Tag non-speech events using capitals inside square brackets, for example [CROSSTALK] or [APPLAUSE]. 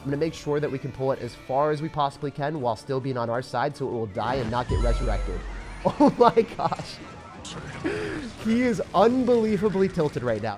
I'm going to make sure that we can pull it as far as we possibly can while still being on our side so it will die and not get resurrected. [LAUGHS] Oh my gosh. He is unbelievably tilted right now.